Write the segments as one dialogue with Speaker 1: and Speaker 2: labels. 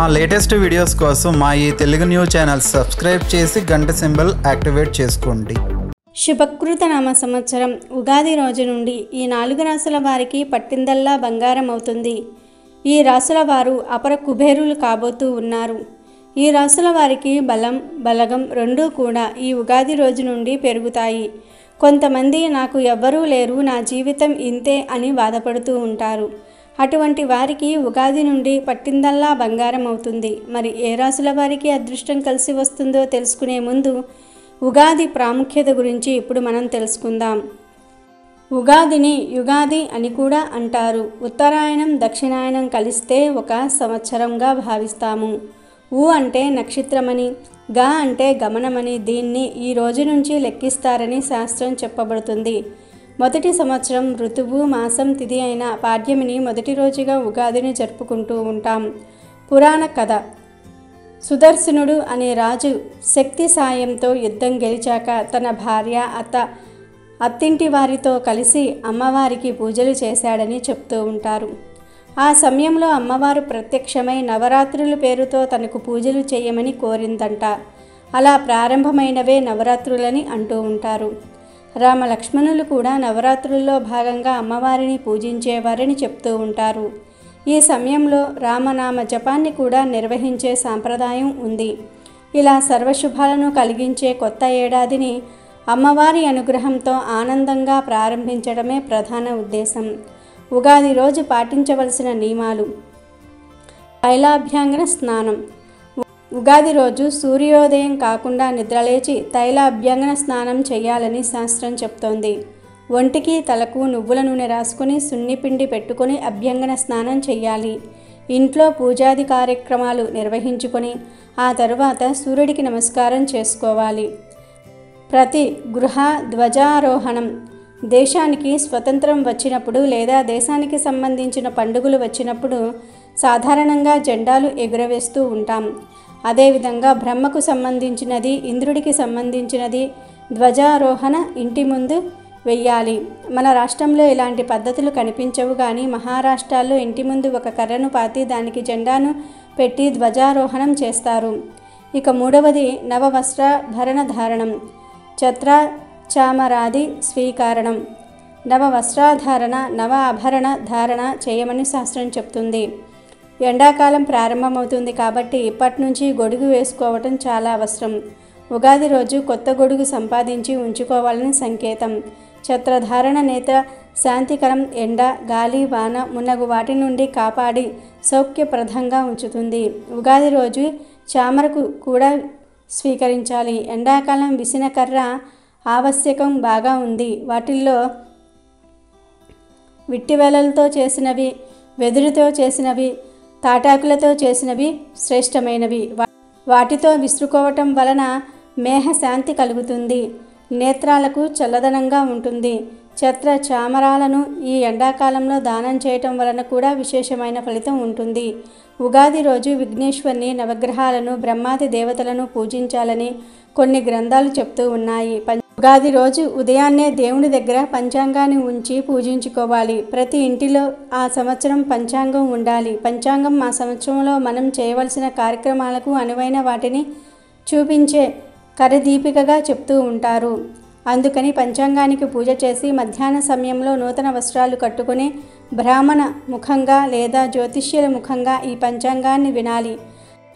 Speaker 1: మా latest videos కోసం మా ఈ తెలుగు న్యూస్ ఛానల్ సబ్స్క్రైబ్ చేసి గంట సింబల్ యాక్టివేట్ చేసుకోండి.
Speaker 2: శుభకృత నామ సంవత్సరం. ఉగాది రోజు నుండి ఈ నాలుగు రాసుల వారికి పట్టిందల్లా బంగారం అవుతుంది. ఈ రాసుల వారు అపర కుబేరులు కాబోతూ ఉన్నారు. ఈ రాసుల వారికి బలం బలగం రెండూ కూడా ఈ ఉగాది రోజు నుండి పెరుగుతాయి. కొంతమంది నాకు ఎవ్వరూ లేరు నా జీవితం ఇంతే అని బాధపడుతూ ఉంటారు. అటువంటి వారికి ఉగాది నుండి పట్టిందల్లా బంగారం అవుతుంది. మరి ఏ రాసుల వారికి అదృష్టం కలిసి వస్తుందో తెలుసుకునే ముందు ఉగాది ప్రాముఖ్యత గురించి ఇప్పుడు మనం తెలుసుకుందాం. ఉగాదిని యుగాది అని కూడా అంటారు. ఉత్తరాయణం దక్షిణాయనం కలిస్తే ఒక సంవత్సరంగా భావిస్తాము. ఊ అంటే నక్షత్రమని గా అంటే గమనమని దీన్ని ఈ రోజు నుంచి లెక్కిస్తారని శాస్త్రం చెప్పబడుతుంది. మొదటి సంవత్సరం ఋతువు మాసం తిథి అయిన పాడ్యమిని మొదటి రోజుగా ఉగాదిని జరుపుకుంటూ ఉంటాం. పురాణ కథ. సుదర్శనుడు అనే రాజు శక్తి సాయంతో యుద్ధం గెలిచాక తన భార్య అత్త అత్తింటి వారితో కలిసి అమ్మవారికి పూజలు చేశాడని చెప్తూ ఉంటారు. ఆ సమయంలో అమ్మవారు ప్రత్యక్షమై నవరాత్రుల పేరుతో తనకు పూజలు చేయమని కోరిందంట. అలా ప్రారంభమైనవే నవరాత్రులని అంటూ ఉంటారు. రామలక్ష్మణులు కూడా నవరాత్రుల్లో భాగంగా అమ్మవారిని పూజించేవారని చెప్తూ ఉంటారు. ఈ సమయంలో రామనామ జపాన్ని కూడా నిర్వహించే సాంప్రదాయం ఉంది. ఇలా సర్వశుభాలను కలిగించే కొత్త ఏడాదిని అమ్మవారి అనుగ్రహంతో ఆనందంగా ప్రారంభించడమే ప్రధాన ఉద్దేశం. ఉగాది రోజు పాటించవలసిన నియమాలు. తైలాభ్యాంగన స్నానం. ఉగాది రోజు సూర్యోదయం కాకుండా నిద్రలేచి తైల అభ్యంగన స్నానం చేయాలని శాస్త్రం చెప్తోంది. ఒంటికి తలకు నువ్వుల నూనె రాసుకుని సున్నిపిండి పెట్టుకొని అభ్యంగన స్నానం చేయాలి ఇంట్లో పూజాది కార్యక్రమాలు నిర్వహించుకొని ఆ తరువాత సూర్యుడికి నమస్కారం చేసుకోవాలి. ప్రతి గృహ ధ్వజారోహణం. దేశానికి స్వతంత్రం వచ్చినప్పుడు లేదా దేశానికి సంబంధించిన పండుగలు వచ్చినప్పుడు సాధారణంగా జెండాలు ఎగురవేస్తూ ఉంటాం. అదేవిధంగా బ్రహ్మకు సంబంధించినది ఇంద్రుడికి సంబంధించినది ధ్వజారోహణ ఇంటి ముందు వెయ్యాలి. మన రాష్ట్రంలో ఇలాంటి పద్ధతులు కనిపించవు కానీ మహారాష్ట్రాల్లో ఇంటి ముందు ఒక కర్రను పాతి దానికి జెండాను పెట్టి ధ్వజారోహణం చేస్తారు. ఇక మూడవది నవవస్త్రభరణ ధారణం ఛత్ర చామరాది స్వీకారణం. నవ వస్త్రాధారణ నవ ఆభరణ ధారణ చేయమని శాస్త్రం చెప్తుంది. ఎండాకాలం ప్రారంభమవుతుంది కాబట్టి ఇప్పటి నుంచి గొడుగు వేసుకోవటం చాలా అవసరం. ఉగాది రోజు కొత్త గొడుగు సంపాదించి ఉంచుకోవాలని సంకేతం. ఛత్రధారణ నేత శాంతికరం ఎండ గాలి వాన మునగు వాటి నుండి కాపాడి సౌఖ్యప్రదంగా ఉంచుతుంది. ఉగాది రోజు చామరకు కూడా స్వీకరించాలి. ఎండాకాలం విసిన కర్ర ఆవశ్యకం బాగా ఉంది. వాటిల్లో విట్టివేలలతో చేసినవి వెదురుతో చేసినవి తాటాకులతో చేసినవి శ్రేష్టమైనవి. వా- వాటితో విసురుకోవటం వలన మేహ శాంతి కలుగుతుంది. నేత్రాలకు చల్లదనంగా ఉంటుంది. ఛత్ర చామరాలను ఈ ఎండాకాలంలో దానం చేయటం వలన కూడా విశేషమైన ఫలితం ఉంటుంది. ఉగాది రోజు విఘ్నేశ్వరిని నవగ్రహాలను బ్రహ్మాది దేవతలను పూజించాలని కొన్ని గ్రంథాలు చెప్తూ ఉన్నాయి. ఉగాది రోజు ఉదయాన్నే దేవుని దగ్గర పంచాంగాన్ని ఉంచి పూజించుకోవాలి. ప్రతి ఇంటిలో ఆ సంవత్సరం పంచాంగం ఉండాలి. పంచాంగం ఆ సంవత్సరంలో మనం చేయవలసిన కార్యక్రమాలకు అనువైన వాటిని చూపించే కరదీపికగా చెప్తూ ఉంటారు. అందుకని పంచాంగానికి పూజ చేసి మధ్యాహ్న సమయంలో నూతన వస్త్రాలు కట్టుకుని బ్రాహ్మణ ముఖంగా లేదా జ్యోతిష్యుల ముఖంగా ఈ పంచాంగాన్ని వినాలి.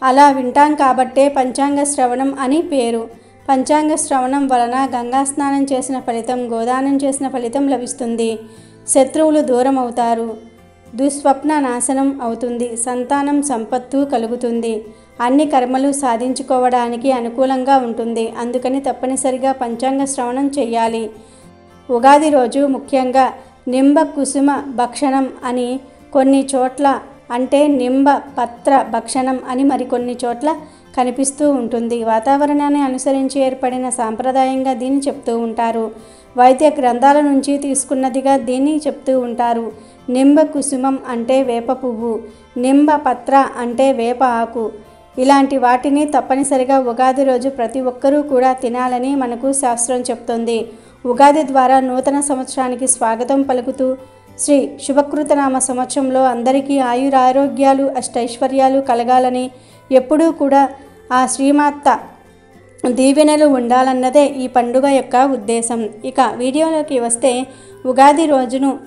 Speaker 2: అలా వింటాం కాబట్టే పంచాంగ శ్రవణం అని పేరు. పంచాంగ శ్రవణం వలన గంగా స్నానం చేసిన ఫలితం గోదానం చేసిన ఫలితం లభిస్తుంది. శత్రువులు దూరం అవుతారు దుస్వప్న నాశనం అవుతుంది. సంతానం సంపత్తు కలుగుతుంది. అన్ని కర్మలు సాధించుకోవడానికి అనుకూలంగా ఉంటుంది. అందుకని తప్పనిసరిగా పంచాంగ శ్రవణం చేయాలి ఉగాది రోజు ముఖ్యంగా నింబ కుసుమ భక్షణం అని కొన్ని చోట్ల అంటే నింబ పత్ర భక్షణం అని మరికొన్ని చోట్ల కనిపిస్తూ ఉంటుంది. వాతావరణాన్ని అనుసరించి ఏర్పడిన సాంప్రదాయంగా దీన్ని చెప్తూ ఉంటారు. వైద్య గ్రంథాల నుంచి తీసుకున్నదిగా దీన్ని చెప్తూ ఉంటారు. నింబ కుసుమం అంటే వేప పువ్వు నింబ పత్ర అంటే వేప ఆకు. ఇలాంటి వాటిని తప్పనిసరిగా ఉగాది రోజు ప్రతి ఒక్కరూ కూడా తినాలని మనకు శాస్త్రం చెప్తుంది. ఉగాది ద్వారా నూతన సంవత్సరానికి స్వాగతం పలుకుతూ శ్రీ శుభకృతనామ సంవత్సరంలో అందరికీ ఆయురారోగ్యాలు అష్టైశ్వర్యాలు కలగాలని ఎప్పుడూ కూడా ఆ శ్రీమాత దీవెనలు ఉండాలన్నదే ఈ పండుగ యొక్క ఉద్దేశం. ఇక వీడియోలోకి వస్తే ఉగాది రోజును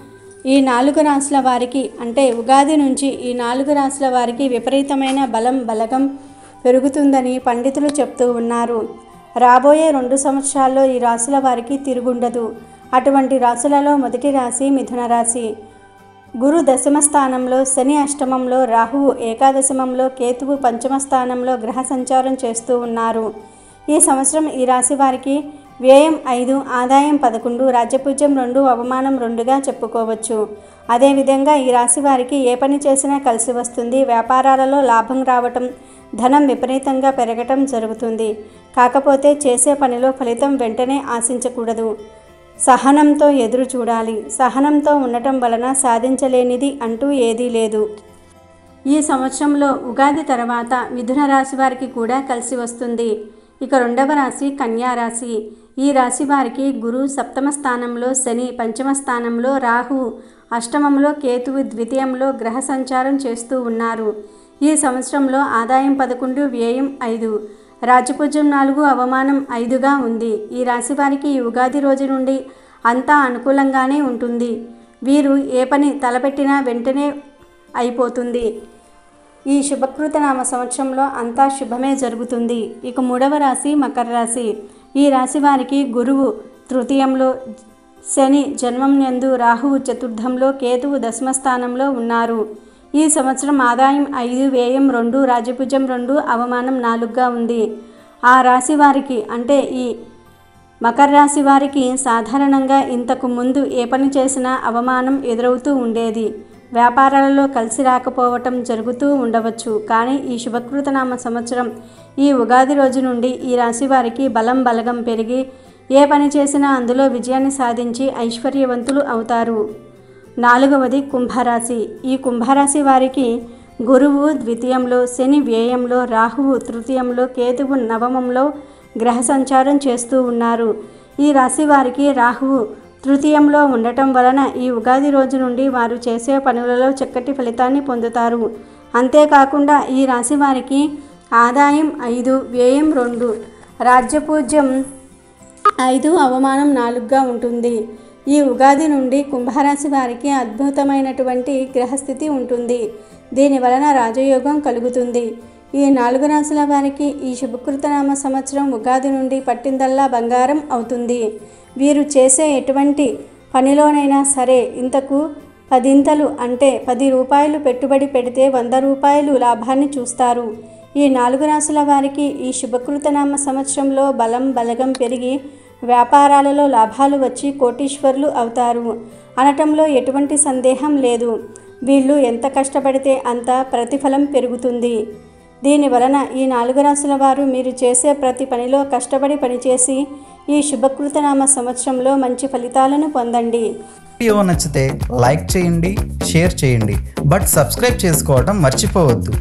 Speaker 2: ఈ నాలుగు రాసుల వారికి అంటే ఉగాది నుంచి ఈ నాలుగు రాసుల వారికి విపరీతమైన బలం బలగం పెరుగుతుందని పండితులు చెప్తూ ఉన్నారు. రాబోయే రెండు సంవత్సరాల్లో ఈ రాసుల వారికి తిరుగుండదు. అటువంటి రాసులలో మొదటి రాశి మిథున రాశి గురు దశమ స్థానంలో శని అష్టమంలో రాహువు ఏకాదశమంలో కేతువు పంచమ స్థానంలో గ్రహ సంచారం చేస్తూ ఉన్నారు. ఈ సంవత్సరం ఈ రాశి వారికి వ్యయం ఐదు ఆదాయం పదకొండు రాజ్యపూజ్యం రెండు అవమానం రెండుగా చెప్పుకోవచ్చు. అదేవిధంగా ఈ రాశి వారికి ఏ పని చేసినా కలిసి వస్తుంది. వ్యాపారాలలో లాభం రావటం ధనం విపరీతంగా పెరగటం జరుగుతుంది. కాకపోతే చేసే పనిలో ఫలితం వెంటనే ఆశించకూడదు. సహనంతో ఎదురు చూడాలి. సహనంతో ఉండటం వలన సాధించలేనిది అంటూ ఏదీ లేదు. ఈ సంవత్సరంలో ఉగాది తర్వాత మిథున రాశి వారికి కూడా కలిసి వస్తుంది. ఇక రెండవ రాశి కన్యారాశి ఈ రాశి వారికి గురు సప్తమ స్థానంలో శని పంచమ స్థానంలో రాహు అష్టమంలో కేతువు ద్వితీయంలో గ్రహ సంచారం చేస్తూ ఉన్నారు. ఈ సంవత్సరంలో ఆదాయం పదకొండు వ్యయం ఐదు. రాజపుజ్యం నాలుగు అవమానం ఐదుగా ఉంది. ఈ రాశి వారికి ఉగాది రోజు నుండి అంతా అనుకూలంగానే ఉంటుంది. వీరు ఏ పని తలపెట్టినా వెంటనే అయిపోతుంది. ఈ శుభకృత నామ సంవత్సరంలో అంతా శుభమే జరుగుతుంది. ఇక మూడవ రాశి మకర రాశి. ఈ రాశి వారికి గురువు తృతీయంలో శని జన్మం నందు రాహువు చతుర్థంలో కేతువు దశమ స్థానంలో ఉన్నారు. ఈ సంవత్సరం ఆదాయం ఐదు వ్యయం రెండు రాజభుజం రెండు అవమానం నాలుగుగా ఉంది. ఆ రాశి వారికి అంటే ఈ మకర రాశి వారికి సాధారణంగా ఇంతకు ముందు ఏ పని చేసినా అవమానం ఎదురవుతూ ఉండేది. వ్యాపారాలలో కలిసి రాకపోవటం జరుగుతూ ఉండవచ్చు. కానీ ఈ శుభకృతనామ సంవత్సరం ఈ ఉగాది రోజు నుండి ఈ రాశి వారికి బలం బలగం పెరిగి ఏ పని చేసినా అందులో విజయాన్ని సాధించి ఐశ్వర్యవంతులు అవుతారు. నాలుగవది కుంభరాశి. ఈ కుంభరాశి వారికి గురువు ద్వితీయంలో శని వ్యయంలో రాహువు తృతీయంలో కేతువు నవమంలో గ్రహ సంచారం చేస్తూ ఉన్నారు. ఈ రాశి వారికి రాహువు తృతీయంలో ఉండటం వలన ఈ ఉగాది రోజు నుండి వారు చేసే పనులలో చక్కటి ఫలితాన్ని పొందుతారు. అంతేకాకుండా ఈ రాశి వారికి ఆదాయం ఐదు వ్యయం రెండు రాజ్యపూజ్యం ఐదు అవమానం నాలుగుగా ఉంటుంది. ఈ ఉగాది నుండి కుంభరాశి వారికి అద్భుతమైనటువంటి గ్రహస్థితి ఉంటుంది. దీని వలన రాజయోగం కలుగుతుంది. ఈ నాలుగు రాశుల వారికి ఈ శుభకృతనామ సంవత్సరం ఉగాది నుండి పట్టిందల్లా బంగారం అవుతుంది. వీరు చేసే ఎటువంటి పనిలోనైనా సరే ఇంతకు పదింతలు అంటే పది రూపాయలు పెట్టుబడి పెడితే వంద రూపాయలు లాభాన్ని చూస్తారు. ఈ నాలుగు రాశుల వారికి ఈ శుభకృతనామ సంవత్సరంలో బలం బలగం పెరిగి వ్యాపారాలలో లాభాలు వచ్చి కోటీశ్వరులు అవుతారు. అనటంలో ఎటువంటి సందేహం లేదు. వీళ్ళు ఎంత కష్టపడితే అంత ప్రతిఫలం పెరుగుతుంది. దీని వలన ఈ నాలుగు రాసుల వారు మీరు చేసే ప్రతి పనిలో కష్టపడి పనిచేసి ఈ శుభకృతనామ సంవత్సరంలో మంచి ఫలితాలను పొందండి.
Speaker 1: వీడియో నచ్చితే లైక్ చేయండి షేర్ చేయండి. బట్ సబ్స్క్రైబ్ చేసుకోవడం మర్చిపోవద్దు.